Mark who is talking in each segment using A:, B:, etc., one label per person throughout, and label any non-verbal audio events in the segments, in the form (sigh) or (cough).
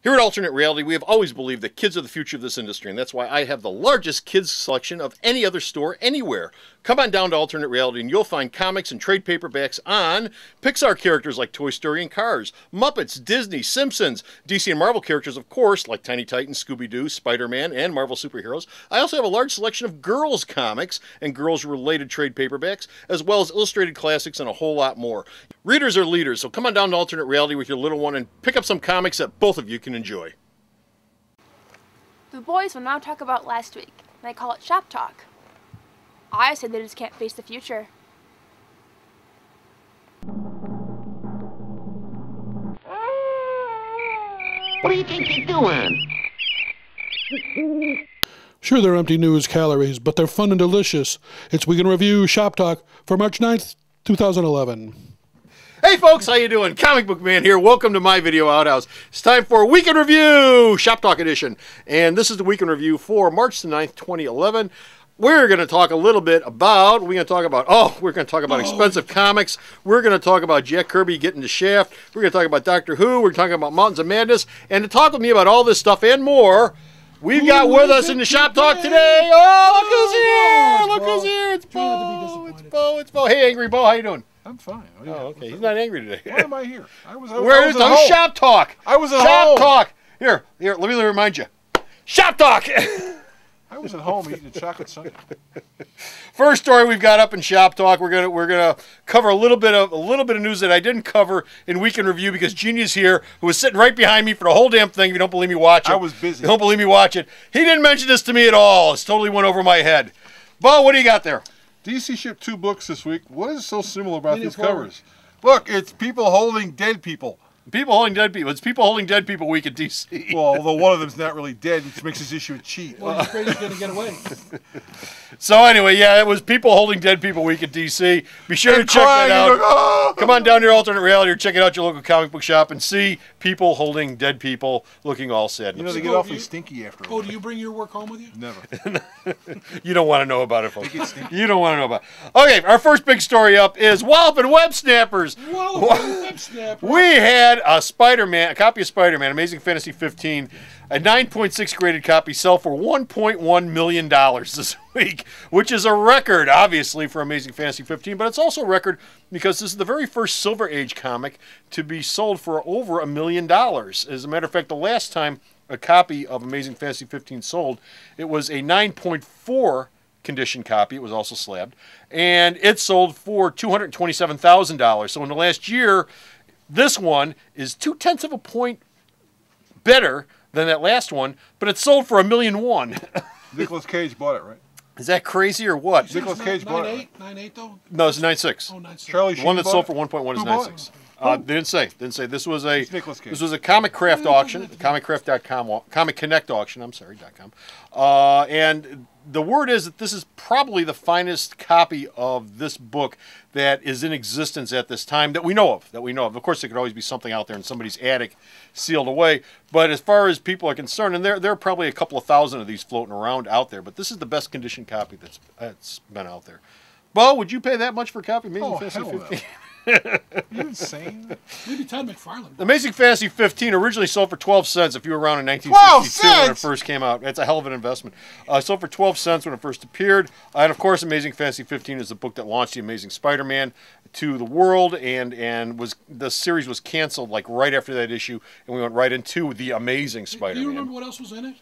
A: Here at Alternate Reality, we have always believed that kids are the future of this industry, and that's why I have the largest kids selection of any other store anywhere. Come on down to Alternate Reality and you'll find comics and trade paperbacks on Pixar characters like Toy Story and Cars, Muppets, Disney, Simpsons, DC and Marvel characters, of course, like Tiny Titans, Scooby Doo, Spider Man, and Marvel superheroes. I also have a large selection of girls' comics and girls related trade paperbacks, as well as illustrated classics and a whole lot more. Readers are leaders, so come on down to Alternate Reality with your little one and pick up some comics that both of you can enjoy.
B: The boys will now talk about last week, and I call it shop talk. I said they just can't face the future.
C: What do you think you're doing?
D: Sure, they're empty news calories, but they're fun and delicious. It's Week in Review Shop Talk for March 9th, 2011.
A: Hey folks, how you doing? Comic Book Man here. Welcome to my video outhouse. It's time for Week in Review, Shop Talk Edition. And this is the Week in Review for March the 9th, 2011. We're going to talk a little bit about, we're going to talk about, oh, we're going to talk about oh. expensive comics. We're going to talk about Jack Kirby getting the shaft. We're going to talk about Doctor Who. We're talking about Mountains of Madness. And to talk with me about all this stuff and more, we've got
D: Who
A: with us in the Shop
D: today?
A: Talk today. Oh, look who's oh, here.
D: Oh,
A: Look
D: Bo.
A: who's here. It's
D: Try not to be
A: Bo. It's. Bo. It's Bo. Hey, Angry Bo, how you doing?
E: I'm fine.
A: Oh, oh okay. He's not angry today.
E: Why am I here? I was. (laughs) I,
A: Where
E: I
A: is
E: was at
A: the
E: home.
A: shop talk?
E: I was at
A: shop
E: home.
A: talk. Here, here. Let me remind you. Shop talk. (laughs)
E: I was at home eating a chocolate sundae. (laughs)
A: First story we've got up in shop talk. We're gonna we're gonna cover a little bit of a little bit of news that I didn't cover in weekend review because Genius here, who was sitting right behind me for the whole damn thing. If you don't believe me, watch it.
E: I was busy.
A: If you don't believe me, watch it. He didn't mention this to me at all. It's totally went over my head. Bo, what do you got there?
E: DC shipped two books this week. What is so similar about these covers? Look, it's people holding dead people.
A: People holding dead people. It's people holding dead people week at DC.
E: Well, although one of them's not really dead, which makes this issue a cheat.
D: Well, he's afraid he's going to get away. (laughs)
A: So anyway, yeah, it was people holding dead people week at DC. Be sure to
E: And
A: check
E: crying,
A: that out.
E: like, "Ah!"
A: Come on down to your alternate reality or check it out your local comic book shop and see people holding dead people looking all sad.
E: You know they
D: Oh,
E: get awfully
D: you-
E: stinky after. a
D: Oh,
E: while.
D: do you bring your work home with you?
E: Never. (laughs)
A: You don't want to know about it, folks.
E: They get stinky.
A: You don't want to know about it. Okay, our first big story up is Wallop and Web Snappers.
D: Whoa, web snapper. (laughs)
A: We had a Spider-Man, a copy of Spider-Man, Amazing Fantasy 15, a 9.6 graded copy sell for 1.1 million dollars this (laughs) week, which is a record, obviously, for Amazing Fantasy 15. But it's also a record because this is the very first Silver Age comic to be sold for over a million dollars. As a matter of fact, the last time a copy of Amazing Fantasy 15 sold, it was a 9.4 condition copy. It was also slabbed, and it sold for two hundred twenty-seven thousand dollars. So in the last year, this one is two tenths of a point better than that last one, but it sold for a million one. (laughs)
E: Nicolas Cage bought it, right?
A: Is that crazy or what?
E: Nicolas Cage bought it.
D: 9.8? 9.8 though?
A: No, it's nine six.
D: Oh, 9.6.
E: Charlie
A: The one that sold
E: it?
A: for one point one is
E: Who
A: nine
E: bought
A: six. Uh, they didn't say. Didn't say. This was a
E: Cage.
A: this was a Comic Craft auction, ComicCraft.com, au- Comic Connect auction. I'm sorry, dot .com. Uh, and the word is that this is probably the finest copy of this book that is in existence at this time that we know of. That we know of. Of course, there could always be something out there in somebody's attic, sealed away. But as far as people are concerned, and there there are probably a couple of thousand of these floating around out there, but this is the best condition copy that's that's been out there. Bo, would you pay that much for a copy? Amazing
E: Oh, hell no. (laughs)
A: 15?
E: Are insane?
D: Maybe Todd McFarlane.
A: Amazing Fantasy 15 originally sold for 12 cents if you were around in 1962 when it first came out. It's a hell of an investment. Uh, sold for 12 cents when it first appeared. Uh, and of course, Amazing Fantasy 15 is the book that launched the Amazing Spider-Man to the world and and was the series was canceled like right after that issue and we went right into the Amazing Spider-Man.
D: Do you remember what else was in it?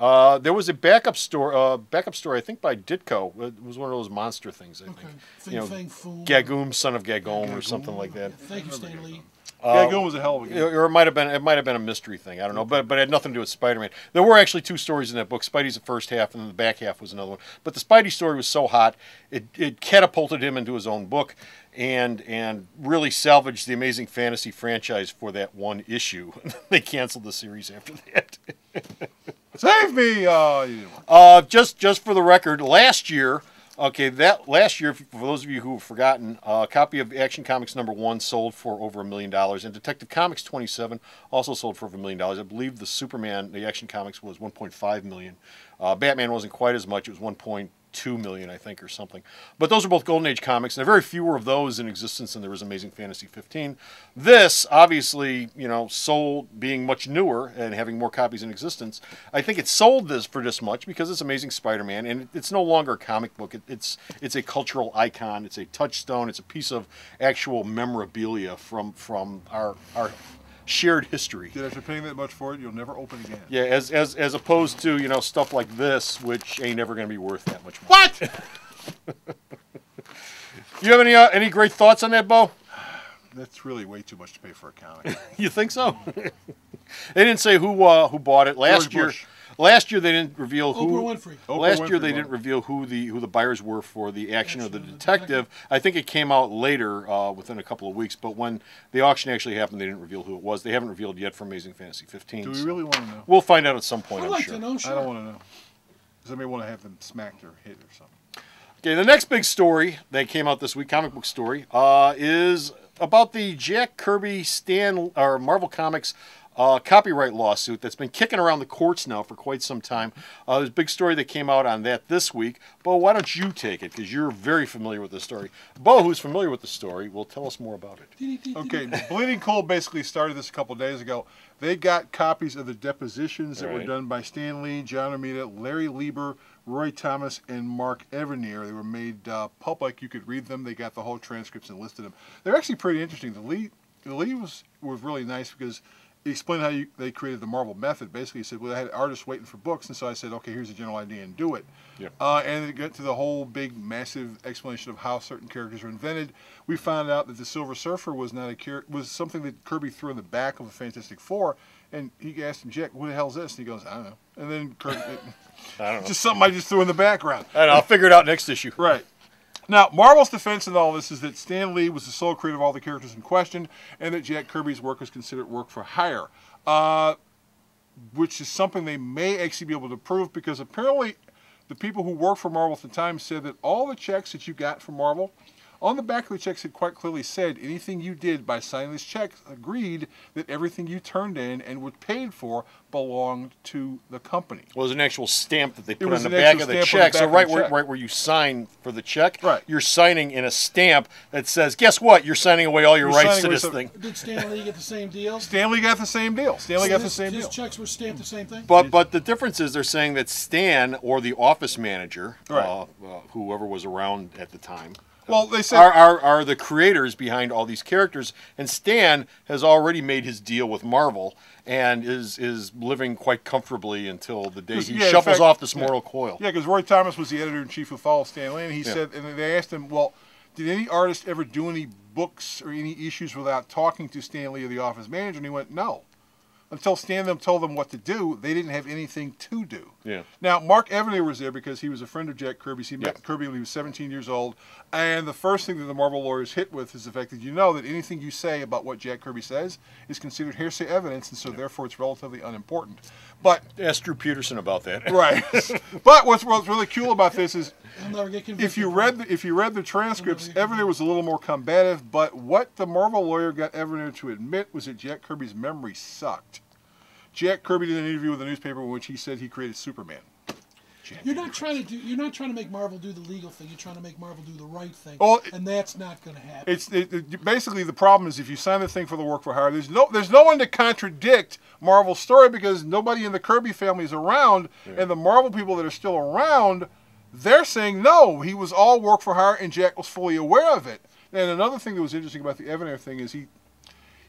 A: Uh, there was a backup store uh, backup story I think by Ditko. It was one of those monster things I think.
D: Okay. Fing
A: You know,
D: Fang Foom.
A: Gagoom, son of Gagom or something like that.
D: Thank you, Stanley.
E: Gagoon was a hell of a game.
A: or it might have been it might have been a mystery thing. I don't know, but but it had nothing to do with Spider-Man. There were actually two stories in that book. Spidey's the first half, and then the back half was another one. But the Spidey story was so hot, it it catapulted him into his own book, and and really salvaged the Amazing Fantasy franchise for that one issue. (laughs) they canceled the series after that. (laughs)
E: Save me! Uh,
A: Uh, just just for the record, last year, okay, that last year, for those of you who have forgotten, uh, a copy of Action Comics number one sold for over a million dollars, and Detective Comics 27 also sold for over a million dollars. I believe the Superman, the Action Comics was 1.5 million. Uh, Batman wasn't quite as much; it was 1. Two million, I think, or something. But those are both Golden Age comics, and there are very fewer of those in existence than there was Amazing Fantasy 15. This, obviously, you know, sold being much newer and having more copies in existence. I think it sold this for this much because it's Amazing Spider-Man, and it's no longer a comic book. It, it's it's a cultural icon. It's a touchstone. It's a piece of actual memorabilia from from our our shared history.
E: Did after paying that much for it, you'll never open again.
A: Yeah, as as as opposed to you know stuff like this, which ain't never going to be worth that much. Money.
E: What? (laughs)
A: You have any uh, any great thoughts on that, Bo? (sighs)
E: That's really way too much to pay for a comic. (laughs)
A: You think so? (laughs) they didn't say who uh, who bought it last
E: George
A: year.
E: Bush.
A: Last year they didn't reveal who.
D: Oprah Winfrey.
E: Oprah
A: last year
E: Winfrey
A: they
E: bought
A: didn't reveal who the who the buyers were for the action of the
D: Action of the
A: detective. I think it came out later, uh, within a couple of weeks. But when the auction actually happened, they didn't reveal who it was. They haven't revealed yet for Amazing Fantasy 15.
E: Do we
A: so
E: really want to know?
A: We'll find out at some point.
D: I'd
A: I'm
D: like
A: sure.
D: to know. Sure.
E: I don't want to know. Somebody want to have them smacked or hit or something.
A: Okay, the next big story that came out this week, comic book story, uh, is about the Jack Kirby Stan or Marvel Comics uh, copyright lawsuit that's been kicking around the courts now for quite some time. Uh, there's a big story that came out on that this week. Bo, why don't you take it? Because you're very familiar with the story. Bo, who's familiar with the story, will tell us more about it.
E: Okay, (laughs) Bleeding Cool basically started this a couple days ago. They got copies of the depositions that were done by Stan Lee, John Romita, Larry Lieber, Roy Thomas, and Mark Evanier. They were made uh, public. You could read them. They got the whole transcripts and listed them. They're actually pretty interesting. The Lee, the Lee was was really nice because he explained how you, they created the Marvel method. Basically, he said, "Well, I had artists waiting for books, and so I said, okay, here's a general idea and do it."
A: Yeah.
E: Uh, and it got to the whole big, massive explanation of how certain characters were invented. We found out that the Silver Surfer was not a char- was something that Kirby threw in the back of the Fantastic Four. And he asked him, Jack, what the hell is this? And he goes, I don't know. And then Kirby, it, (laughs)
A: I don't know. (laughs)
E: just something I just threw in the background.
A: And I'll figure it out next issue.
E: Right. Now, Marvel's defense in all this is that Stan Lee was the sole creator of all the characters in question, and that Jack Kirby's work was considered work for hire, uh, which is something they may actually be able to prove because apparently the people who worked for Marvel at the time said that all the checks that you got from Marvel, on the back of the checks, it quite clearly said anything you did by signing this check agreed that everything you turned in and were paid for belonged to the company.
A: Well, there's an actual stamp that they put on the back of the
E: stamp on the
A: check. So
E: back of
A: right
E: the
A: where
E: check.
A: right where you sign for the check,
E: Right.
A: you're signing in a stamp that says, "Guess what? You're signing away all your
E: You're
A: rights to this
E: some-
A: thing."
D: Did Stan Lee get the same deal?
E: Stan Lee got the same deal. Stan Lee
D: So
E: got the
D: his-
E: same
D: His
E: deal.
D: checks were stamped the same thing.
A: But but the difference is they're saying that Stan or the office manager,
E: Right.
A: uh, uh, whoever was around at the time,
E: Well, they said
A: are, are are the creators behind all these characters, and Stan has already made his deal with Marvel and is is living quite comfortably until the day he
E: yeah,
A: shuffles
E: fact-
A: off this
E: yeah.
A: mortal coil.
E: Yeah, because Roy Thomas was the editor in chief who followed Stan Lee, and he
A: Yeah.
E: said, and they asked him, well, did any artist ever do any books or any issues without talking to Stan Lee or the office manager? And he went, no. Until Stan them told them what to do, they didn't have anything to do.
A: Yeah.
E: Now, Mark Evanier was there because he was a friend of Jack Kirby's. He met
A: Yeah.
E: Kirby when he was 17 years old. And the first thing that the Marvel lawyers hit with is the fact that you know that anything you say about what Jack Kirby says is considered hearsay evidence, and so therefore it's relatively unimportant. But
A: Ask Drew Peterson about that. (laughs)
E: Right. (laughs) but what's, what's really cool about this is
D: I'll never get convicted.
E: if you read the, if you read the transcripts, Evanier was a little more combative. But what the Marvel lawyer got Evanier to admit was that Jack Kirby's memory sucked. Jack Kirby did an interview with a newspaper in which he said he created Superman. Jack
D: You're not trying to do. You're not trying to make Marvel do the legal thing. You're trying to make Marvel do the right thing.
E: Well, it-
D: and that's not going to happen.
E: It's it, it- basically the problem is if you sign the thing for the work for hire, there's no there's no one to contradict Marvel's story because nobody in the Kirby family is around, and the Marvel people that are still around, they're saying no, he was all work for hire, and Jack was fully aware of it. And another thing that was interesting about the Evanier thing is he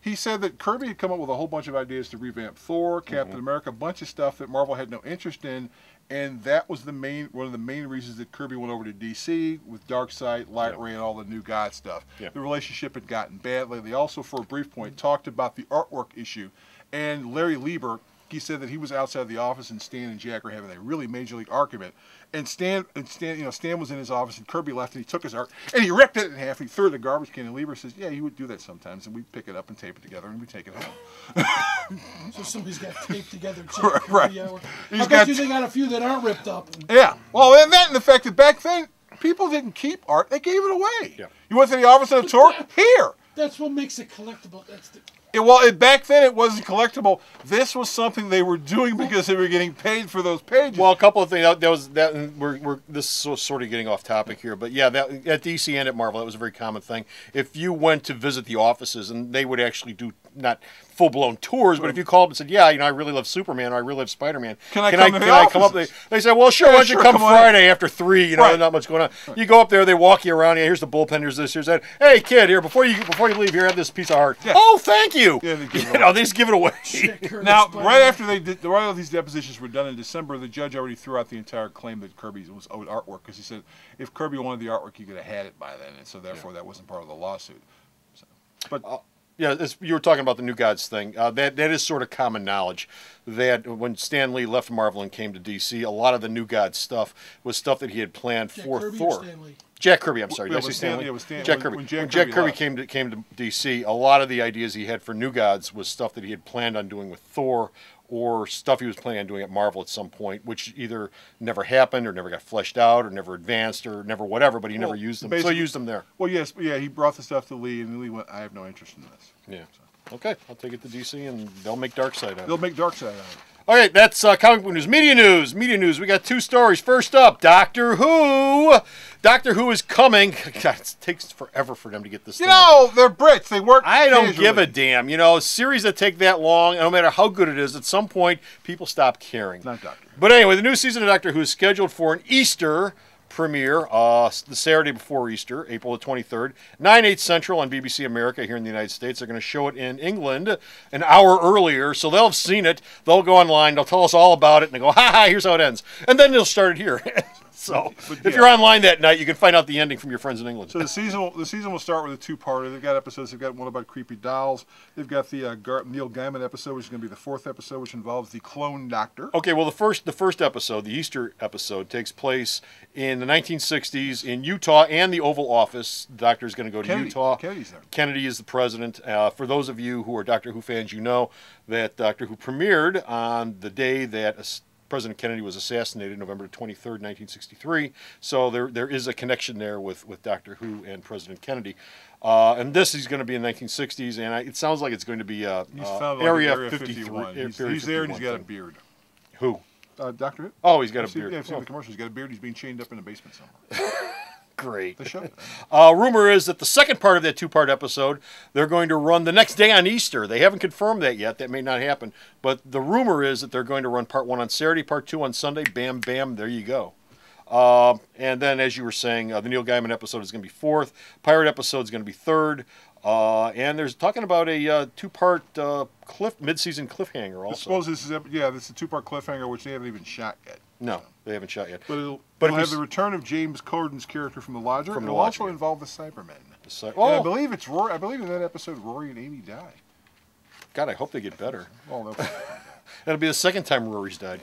E: he said that Kirby had come up with a whole bunch of ideas to revamp Thor, mm-hmm. Captain America, a bunch of stuff that Marvel had no interest in, and that was the main one of the main reasons that Kirby went over to DC with Darkseid, Light
A: Yeah.
E: Ray, and all the new God stuff.
A: Yeah.
E: The relationship had gotten bad. They also, for a brief point, talked about the artwork issue, and Larry Lieber. He said that he was outside the office and Stan and Jack were having a really major league argument. And Stan, and Stan, you know, Stan was in his office and Kirby left and he took his art and he ripped it in half. He threw it in the garbage can. And Lieber says, "Yeah, he would do that sometimes." And we pick it up and tape it together and we take it home. (laughs)
D: so somebody's got taped together. (laughs)
E: Right, right.
D: Yeah,
E: He's
D: I bet
E: got-
D: you they got a few that aren't ripped up.
E: Yeah. Well, and that and the fact that back then people didn't keep art; they gave it away.
A: Yeah.
E: You went to the office on a tour. Here.
D: That's what makes it collectible. That's the.
E: It, well, it, back then it wasn't collectible. This was something they were doing because they were getting paid for those pages.
A: Well, a couple of things. That, was that. We're, we're this is sort of getting off topic here, but yeah, that at DC and at Marvel, that was a very common thing. If you went to visit the offices, and they would actually do not full blown tours, but if you called and said, "Yeah, you know, I really love Superman, or I really love Spider Man,
E: Can I
A: can
E: come
A: I,
E: to the
A: can I come up?" They,
E: offices?
A: they said, "Well, sure.
E: Yeah,
A: why don't you
E: sure,
A: come
E: come on.
A: Friday after three? You know,
E: Right.
A: not much going on. You go up there, they walk you around. Yeah, here's the bullpen. Here's this. Here's that. Hey, kid, here before you before you leave, here have this piece of art. Oh, thank you.
E: Yeah, they give it (laughs)
A: you
E: away.
A: know, they just give it away. (laughs)
E: Now, right after they did, right after these depositions were done in December, the judge already threw out the entire claim that Kirby was owed artwork because he said if Kirby wanted the artwork, he could have had it by then, and so therefore that wasn't part of the lawsuit. So, but uh,
A: Yeah, it's, you were talking about the New Gods thing. Uh, that that is sort of common knowledge. That when Stan Lee left Marvel and came to DC, a lot of the New Gods stuff was stuff that he had planned
D: Jack
A: for
D: Kirby
A: Thor.
D: Stan
A: Jack Kirby, I'm sorry.
E: Yeah,
A: Did I say
E: with
A: Stan
E: Stan-
A: Lee?
E: Stan-
A: Jack Kirby.
E: when Jack
A: When Jack
E: Kirby
A: Kirby came to came to DC, a lot of the ideas he had for New Gods was stuff that he had planned on doing with Thor, or stuff he was planning on doing at Marvel at some point, which either never happened, or never got fleshed out, or never advanced, or never whatever. But he never used them, so he used them there.
E: well, yes, yeah, he brought the stuff to Lee, and Lee went, "I have no interest in this."
A: Yeah. Okay, I'll take it to DC, and they'll make Darkseid out of it.
E: They'll make Darkseid out of it.
A: All right, that's uh, comic book news. Media news. Media news. We got two stories. First up, Doctor Who. Doctor Who is coming. (laughs) God, it takes forever for them to get this.
E: You
A: out.
E: know, they're Brits. They work.
A: I don't
E: casually.
A: give a damn. You know, series that take that long, no matter how good it is, at some point people stop caring.
E: Not Doctor.
A: But anyway, the new season of Doctor Who is scheduled for an Easter premiere, uh, the Saturday before Easter, April the 23rd, 9, 8 Central on BBC America here in the United States. They're going to show it in England an hour earlier, so they'll have seen it. They'll go online, they'll tell us all about it, and they go, ha ha, here's how it ends. And then they'll start it here. (laughs) (laughs) so
E: But
A: if you're online that night, you can find out the ending from your friends in England.
E: So the season, will, the season will start with a two-parter. They've got episodes. They've got one about creepy dolls. They've got the uh, Gar- Neil Gaiman episode, which is going to be the fourth episode, which involves the clone doctor.
A: Okay, well the first the first episode, the Easter episode, takes place in the 1960s in Utah and the Oval Office. The doctor is going to go to
E: Kennedy.
A: Utah.
E: Kennedy's there.
A: Kennedy is the president. Uh, for those of you who are Doctor Who fans, you know that Doctor Who premiered on the day that President Kennedy was assassinated, November 23rd, 1963. So there there is a connection there with, with Doctor Who and President Kennedy. Uh, and this is going to be in the 1960s, and I, it sounds like it's going to be uh,
E: He's
A: uh,
E: like
A: area,
E: Area
A: 53.
E: 51. He's,
A: Area
E: he's there and he's
A: 51
E: got a beard.
A: Who?
E: Uh, Doctor Who.
A: Oh, he's got a
E: I've seen,
A: beard.
E: yeah, I've seen
A: Oh.
E: the commercial. He's got a beard. He's being chained up in a basement somewhere. (laughs)
A: Great.
E: The showed it.
A: Uh, rumor is that the second part of that two-part episode they're going to run the next day on Easter. They haven't confirmed that yet. That may not happen. But the rumor is that they're going to run part one on Saturday, part two on Sunday. Bam, bam. There you go. Uh, and then, as you were saying, uh, the Neil Gaiman episode is going to be fourth. Pirate episode is going to be third. Uh, and there's talking about a uh, two-part uh, cliff mid-season cliffhanger
E: I
A: also.
E: suppose this is ep- yeah, this is a two-part cliffhanger, which they haven't even shot yet.
A: No, they haven't shot yet.
E: But it'll,
A: But
E: it'll have the return of James Corden's character from The Lodger.
A: From
E: it'll
A: Lodger,
E: also involve the Cybermen. And I
A: oh,
E: believe it's Rory. I believe in that episode, Rory and Amy die.
A: God, I hope they get better.
E: Well, they'll (laughs)
A: That'll be the second time Rory's died.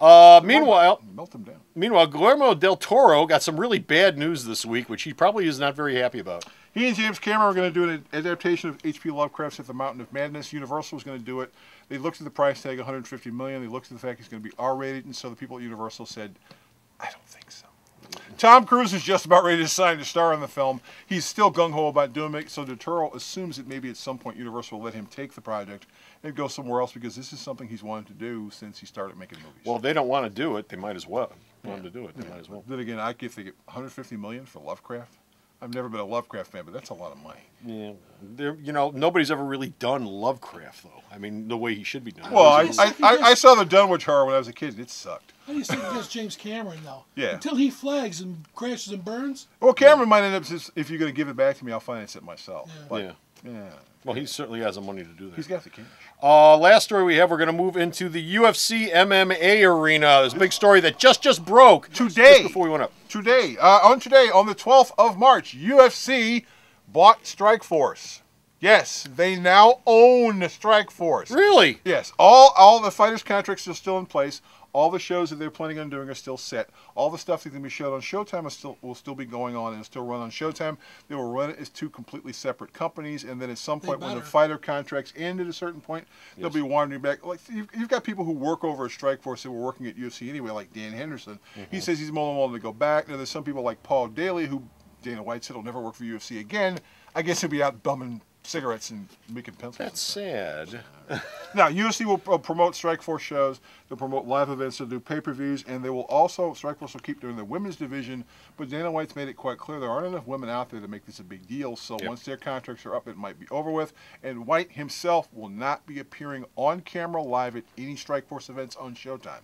A: Uh, meanwhile,
E: melt them down.
A: Meanwhile, Guillermo del Toro got some really bad news this week, which he probably is not very happy about.
E: He and James Cameron are going to do an adaptation of H.P. Lovecraft's At the Mountain of Madness. Universal is going to do it. They looked at the price tag, 150 million. They looked at the fact it's going to be R-rated, and so the people at Universal said, "I don't think so." Tom Cruise is just about ready to sign to star in the film. He's still gung ho about doing it, so Del assumes that maybe at some point Universal will let him take the project and go somewhere else because this is something he's wanted to do since he started making movies.
A: Well, they don't want to do it, they might as well. Want them to do it, they might as well.
E: then again, I if they get 150 million for Lovecraft. I've never been a Lovecraft fan, but that's a lot of money.
A: Yeah, They're, you know, nobody's ever really done Lovecraft though. I mean, the way he should be done.
E: Well, I,
D: Yes,
E: I, I. I saw the Dunwich Horror when I was a kid. and It sucked.
D: How do you think against James Cameron though?
E: Yeah.
D: Until he flags and crashes and burns.
E: Well, Cameron might end up just, if you're going to give it back to me, I'll finance it myself.
D: Yeah.
E: But,
A: yeah.
E: Yeah.
A: Well, he certainly has the money to do that.
E: He's got the cash.
A: Uh, last story we have, we're going to move into the UFC MMA arena. This big story that just just broke
E: Today.
A: just before we went up.
E: Today, uh, on today, on the 12th of March, UFC bought Strike Force. Yes, they now own Strikeforce.
A: Really?
E: Yes, all all the fighters' contracts are still in place. All the shows that they're planning on doing are still set. All the stuff that to be showed on Showtime is still will still be going on and still run on Showtime. They will run it as two completely separate companies, and then at some point, when the fighter contracts end at a certain point, they'll be wandering back. Like you've, you've got people who work over at Strikeforce that were working at UFC anyway, like Dan Henderson. He mm-hmm. says he's more than willing to go back. Now there's some people like Paul Daley who Dana White said will never work for UFC again. I guess he'll be out bumming cigarettes and making pencils.
A: That's sad. (laughs)
E: Now, UFC will promote Strikeforce shows. They'll promote live events. They'll do pay-per-views, and they will also Strikeforce will keep doing the women's division. But Dana White's made it quite clear there aren't enough women out there to make this a big deal. So
A: Yep.
E: once their contracts are up, it might be over with. And White himself will not be appearing on camera live at any Strikeforce events on Showtime.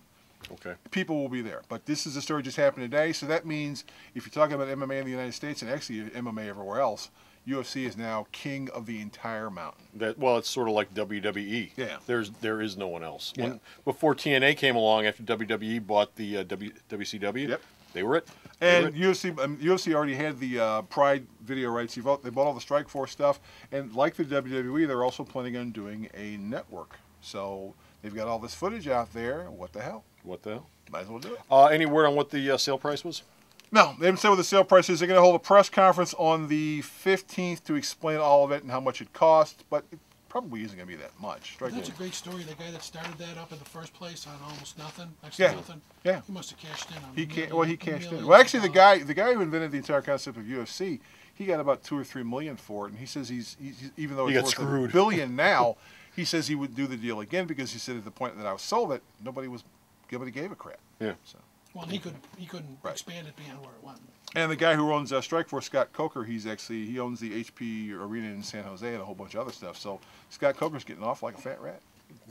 A: Okay.
E: People will be there. But this is a story just happened today. So that means if you're talking about MMA in the United States and actually MMA everywhere else, UFC is now king of the entire mountain.
A: That well, it's sort of like WWE.
E: Yeah.
A: There's there is no one else. When,
E: Yeah.
A: Before TNA came along, after WWE bought the uh, w, WCW,
E: Yep.
A: they were it. They were
E: And
A: it.
E: UFC, um, UFC already had the uh, Pride video rights. They bought, they bought all the Strikeforce stuff, and like the WWE, they're also planning on doing a network. So they've got all this footage out there. What the hell?
A: what the hell?
E: Might as well do it.
A: Uh, any word on what the uh, sale price was?
E: No, they haven't said what the sale price is. They're going to hold a press conference on the 15th to explain all of it and how much it costs, but it probably isn't going to be that much. Strike
D: That's a great story. The guy that started that up in the first place on almost nothing, next to
E: Yeah.
D: nothing.
E: Yeah.
D: He must have cashed in on.
E: He
D: a
E: can't.
D: million-
E: Well, he cashed in. Well, actually, the guy, the guy who invented the entire concept of UFC, he got about two or three million for it, and he says he's, he's even though
A: He
E: it's
A: got
E: worth
A: screwed.
E: a billion (laughs) now, he says he would do the deal again because he said at the point that I was sold it, nobody was, nobody gave a crap.
A: Yeah.
E: So.
D: Well, he couldn't. He couldn't
E: Right.
D: expand it beyond where it went.
E: And the guy who owns uh, Strikeforce, Scott Coker, he's actually he owns the HP arena in San Jose and a whole bunch of other stuff. So Scott Coker's getting off like a fat rat.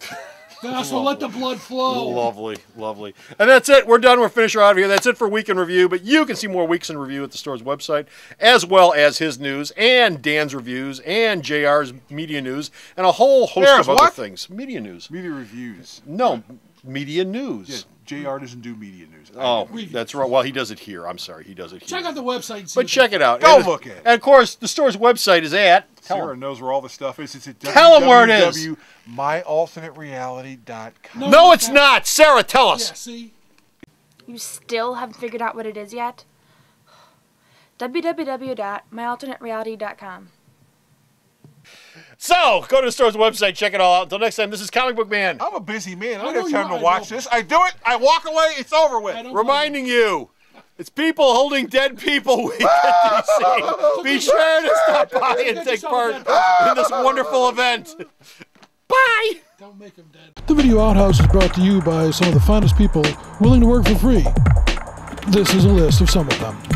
E: (laughs)
D: So let the blood flow.
A: Lovely, lovely. And that's it. We're done. We're finished. We're out of here. That's it for Week in Review. But you can see more Weeks in Review at the store's website, as well as his news and Dan's reviews and JR's media news and a whole host
E: There's
A: of other
E: what?
A: things. Media news.
E: Media reviews.
A: No, media news.
E: Yeah, Jr. doesn't do media news.
A: Oh, that's right. Well, he does it here. I'm sorry. He does it here.
D: Check out the website. And see
A: but
D: what
A: check it out.
E: Go
A: And-
E: look at it.
A: And of course, the store's website is at. Tell
E: Sarah
A: 'em.
E: knows where all the stuff is. It's at
A: Tell 'em where it is.
E: www.myalternatereality.com.
D: No,
A: No, it's not. Sarah, tell
D: Yeah.
A: us.
D: See.
B: You still haven't figured out what it is yet? www.myalternatereality.com.
A: So, go to the store's website. Check it all out. Until next time, this is Comic Book Man.
E: I'm a busy man. I
D: I
E: don't
D: know
E: have time to watch
D: I
E: this. I do it. I walk away. It's over with.
A: Reminding you, it's people holding dead people week at DC. Be sure to stop by and take part in this wonderful event. Bye.
D: Don't make him dead. The Video Outhouse is brought to you by some of the finest people willing to work for free. This is a list of some of them.